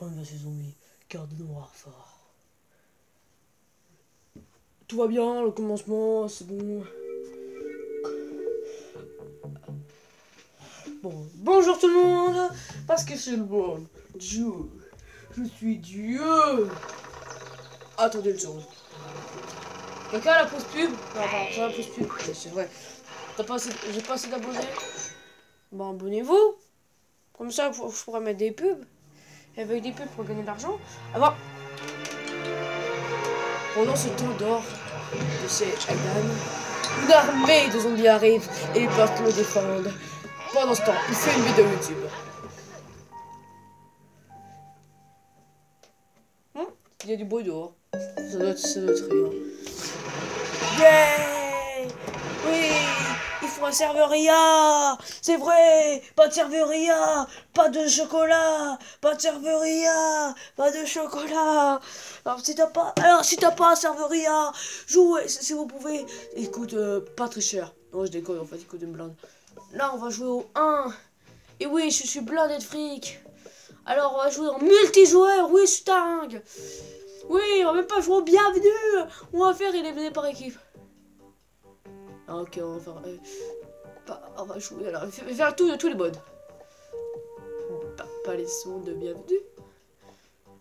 Fin de la saison 8. Garde noir fort. Tout va bien, le commencement, c'est bon. Bon, bonjour tout le monde, parce que c'est le bon Dieu. Je suis Dieu. Attendez une seconde. Quelqu'un a la pause pub? Non, la pause pub. J'ai pas assez d'abonnés? Bon, abonnez-vous. Comme ça, je pourrais mettre des pubs. Avec des pubs pour gagner de l'argent. Avant. Pendant ce temps d'or de ces Aidan, une armée de zombies arrive et ils peuvent le défendre. Pendant ce temps, il fait une vidéo YouTube. Hum, il y a du bruit dehors. Ça doit être, ça doit être rien. Yeah Oui Faut un serveur C'est vrai Pas de serveur IA Pas de chocolat Pas de serveur IA Pas de chocolat Alors si t'as pas... Alors si pas un jouez si vous pouvez. Il coûte euh, pas très cher. Non je déconne en fait, il coûte une blinde. Là on va jouer au 1. Et oui, je suis blindé de fric. Alors on va jouer en multijoueur, oui, dingue. Oui, on va même pas jouer au bienvenue. On va faire éliminer par équipe. Ah, ok, on va. Euh, on va jouer alors. Faire tout tous les modes. Pas, les sons de bienvenue.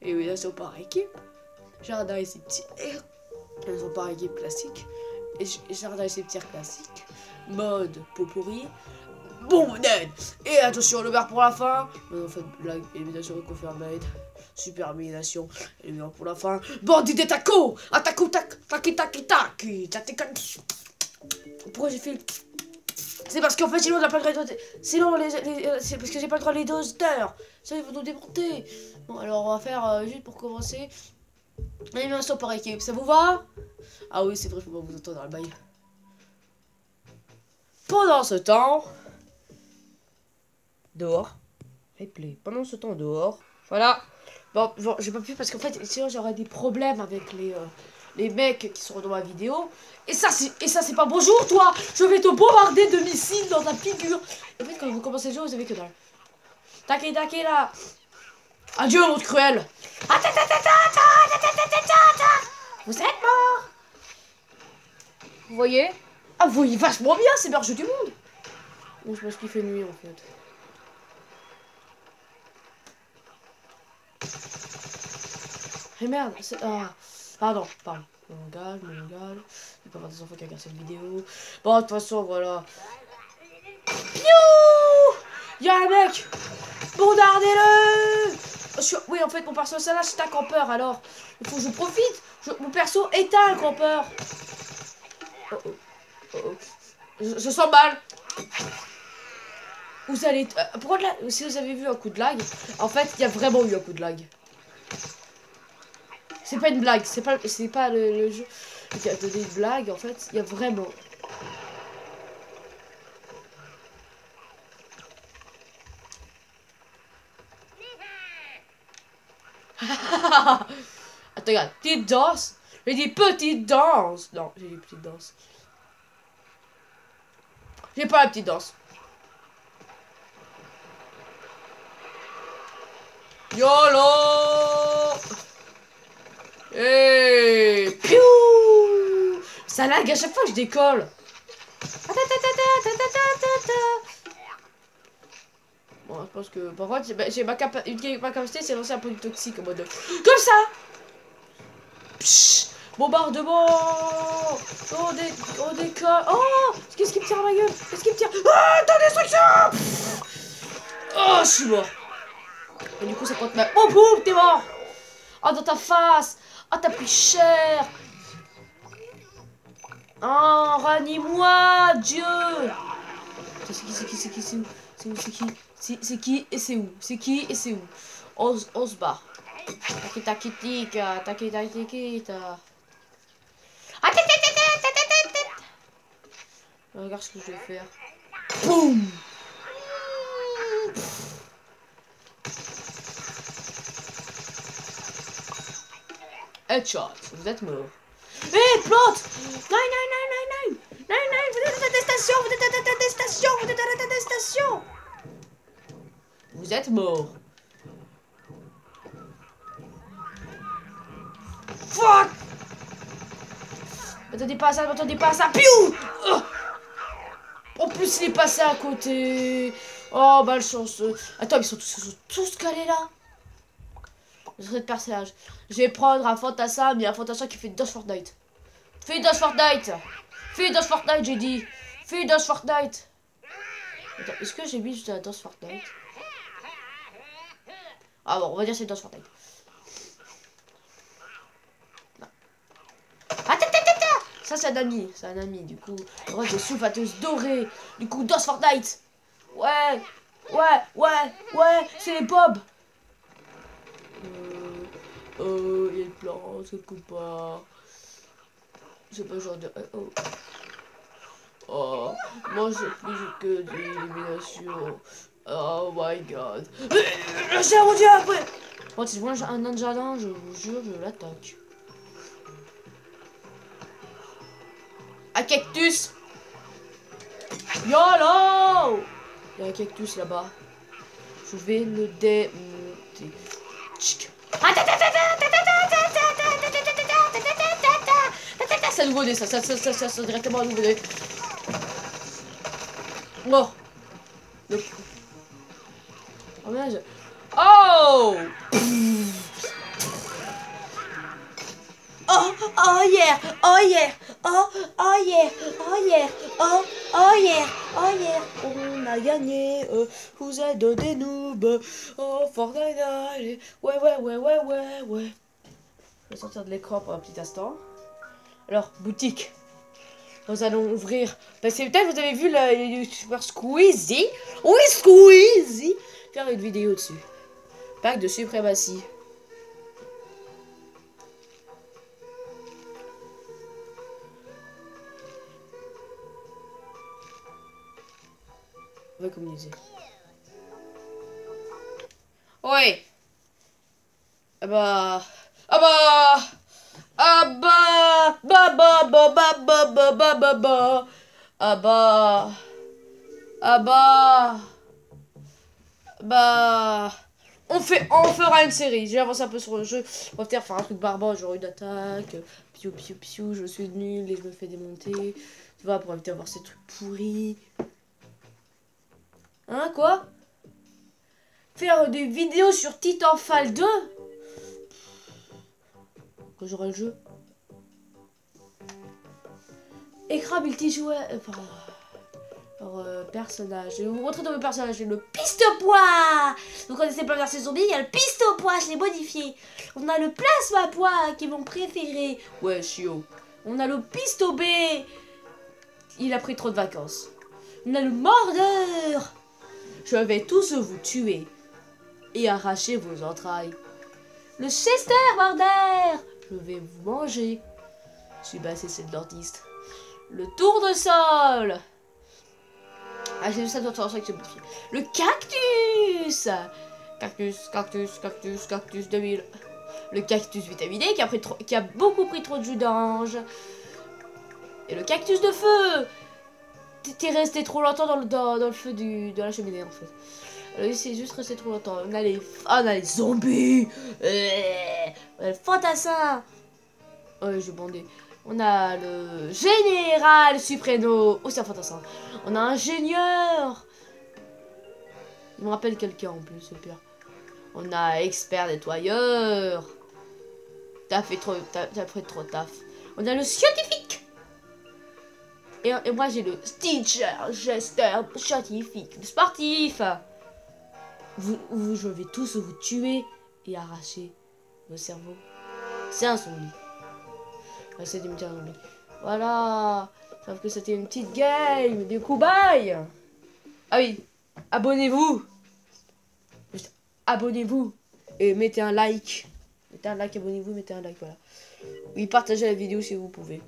Et oui, par équipe. Jardin et tirs. Elles sont par équipe classique. Et jardin et ses tirs classiques. Mode pourri. Bon, Et attention, le bar pour la fin. Mais en fait, blague, élimination confirmée. Super élimination. Pour la fin. Bandit de taco Attaque, tac, tac, tac. Pourquoi j'ai fait. C'est parce qu'en fait, sinon, on n'a pas le droit. De... Sinon, les, euh, c'est parce que j'ai pas le droit les dosters. Ça, ils vont nous démonter. Bon, alors, on va faire euh, juste pour commencer. Élimination par équipe. Ça vous va? Ah oui, c'est vrai, je peux pas vous entendre dans le bail. Pendant ce temps dehors. Replay. Pendant ce temps dehors. Voilà. Bon, bon j'ai pas pu parce qu'en fait, sinon j'aurais des problèmes avec les, euh, les mecs qui sont dans ma vidéo. Et ça, c'est et pas bonjour toi Je vais te bombarder de missiles dans ta figure. Et en fait, quand vous commencez le jeu, vous avez que dalle. Taquet, taquet là. Adieu, mon cruel. Vous êtes mort. Vous voyez? Ah, vous voyez vachement bien, c'est jeu du monde. Bon, je pense qu'il fait nuit en fait. Eh merde, c'est... Ah, pardon, pardon. Mon gars, mon gars. Il peut y avoir des enfants qui regardent cette vidéo. Bon, de toute façon, voilà. Y'a un mec Bombardez-le Oui, en fait, mon perso, ça là, c'est un campeur, alors. Il faut que je profite. Mon perso est un campeur. Oh oh. Oh oh. Je, je sens mal. Vous allez... Euh, pourquoi de la... Si vous avez vu un coup de lag, en fait, il y a vraiment eu un coup de lag. C'est pas une blague, c'est pas, c'est pas le, jeu qui a donné une blague, en fait, il y a vraiment... Attends, regarde, petite danse. J'ai dit petite danse. Non, j'ai dit petite danse. J'ai pas la petite danse. YOLO et piou Ça lag à chaque fois que je décolle. Bon, je pense que par contre, j'ai ma, ma capacité, c'est lancer un peu du toxique en mode comme ça. Psh, bombardement. On, dé on décolle. Oh, qu'est-ce qui me tire à ma gueule? Qu'est-ce qui me tire? Ah, ta destruction Oh, je suis mort. Et du coup, ça compte ma. Oh, boum, t'es mort. Oh, dans ta face Oh, t'as pris cher Oh, ranime-moi, Dieu C'est qui, c'est qui, c'est qui, c'est où C'est c'est qui C'est qui et c'est où? C'est qui et c'est où? On, se bat. Takita kitika, takita kitika. Ah, Regarde ce que je vais faire. Boum Vous êtes mort. Hé, hey, Non, non, non, non, non Non, non, vous êtes à l'attestation, vous vous êtes mort. Fuck pas à ça, m'attendez pas à ça. Piou oh En plus, il est passé à côté. Oh, malchance. Attends, ils sont ils sont tous calés là. Je personnage. Vais prendre un fantassin, mais un fantassin qui fait Dash Fortnite. Fais Dash Fortnite Fais Dash Fortnite, j'ai dit Fais Dash Fortnite Attends, est-ce que j'ai mis juste la Fortnite? Ah bon, on va dire c'est Dash Fortnite. Ça, c'est un ami. C'est un ami, du coup. Ouais, des soufflateuses dorées. Du coup, DOS Fortnite. Ouais. Ouais, ouais, ouais. C'est les Bob. Euh, euh, il y a une plante quelque part. C'est pas genre de... Oh. Oh, moi j'ai plus que de l'illumination. Oh my god. J'ai mon dieu après si je vois un de jardin, je vous jure, je l'attaque. Un cactus YOLO Il y a un cactus là-bas. Je vais le démonter. C'est nouveau dé, ça, ça, ça, ça, ça, directement un nouveau dé. Oh le... Oh merde. Oh! Oh, oh yeah, oh yeah, oh, oh yeah, oh yeah, oh, oh yeah, oh yeah, on a gagné, euh, vous êtes des noobs, oh Fortnite, ouais, ouais, ouais, ouais, ouais, ouais. Je vais sortir de l'écran pour un petit instant. Alors, boutique. Nous allons ouvrir. Parce que peut-être vous avez vu le youtubeur Squeezie? Oui, Squeezie. Faire une vidéo dessus. Pack de suprématie. On va communiquer. Ouais. Ah bah. Ah bah. Ah bah. Bah bah bah bah bah bah bah bah. Ah bah. Ah bah. Bah. On fait, on fera une série. J'ai avancé un peu sur le jeu. On va faire, faire un truc barbare, genre une attaque. Piou piou piou, je suis nul et je me fais démonter. Tu vois, pour éviter d'avoir ces trucs pourris. Hein, quoi? Faire des vidéos sur Titanfall 2 Quand j'aurai le jeu. Écran multijoueur. Enfin, euh, personnage. Je vais vous montrer dans mes personnages. J'ai le piste poids. Vous connaissez pas version zombie, il y a le piste poids, je l'ai modifié. On a le plasma poids qui est mon préféré. Ouais, chiot. On a le piste B. Il a pris trop de vacances. On a le mordeur. Je vais tous vous tuer et arracher vos entrailles. Le Chester, bordel Je vais vous manger? Je suis passé, c'est. Le tour de sol Ah, j'ai vu ça dans le que Le cactus Cactus, cactus, cactus, cactus 2000. Le cactus vitaminé qui a, pris trop, qui a beaucoup pris trop de jus d'ange. Et le cactus de feu T'es resté trop longtemps dans le, dans, le feu du, de la cheminée en fait. C'est juste resté trop longtemps. On a les, on a les zombies. Euh, le fantassin. Oh, je bandé. On a le général Supremo. Oh, c'est un fantassin. On a ingénieur. Il me rappelle quelqu'un en plus, c'est pire. On a expert nettoyeur. T'as fait trop, t'as taf. On a le scientifique. Et, moi, j'ai le teacher, gesteur, scientifique, sportif. Vous, vous, je vais tous vous tuer et arracher vos cerveaux. C'est un zombie. c'est des zombies. Voilà. Sauf que c'était une petite game. Du coup, bye. Ah oui. Abonnez-vous. abonnez-vous. Et mettez un like. Mettez un like, abonnez-vous, mettez un like, voilà. Oui, partagez la vidéo si vous pouvez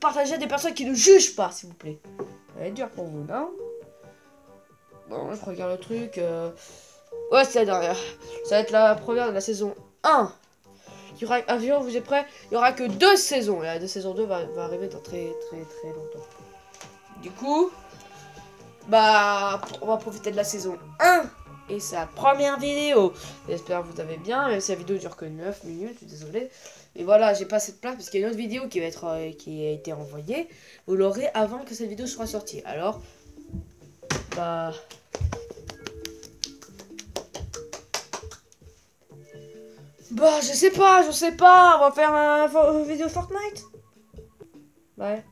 partagez à des personnes qui ne jugent pas, s'il vous plaît. Ça être dur pour vous, non? Bon, je regarde le truc. Euh. Ouais, c'est la dernière. Ça va être la première de la saison 1. Il y aura, avion, vous êtes prêts? Il y aura que deux saisons. Et la saison 2 va, va arriver dans très très très longtemps. Du coup, bah, on va profiter de la saison 1 et sa première vidéo. J'espère que vous avez bien, même si la vidéo dure que 9 minutes, désolé. Mais voilà, j'ai pas cette place parce qu'il y a une autre vidéo qui va être euh, qui a été envoyée. Vous l'aurez avant que cette vidéo soit sortie. Alors, bah... Bah, je sais pas, je sais pas. On va faire un, vidéo Fortnite. Ouais.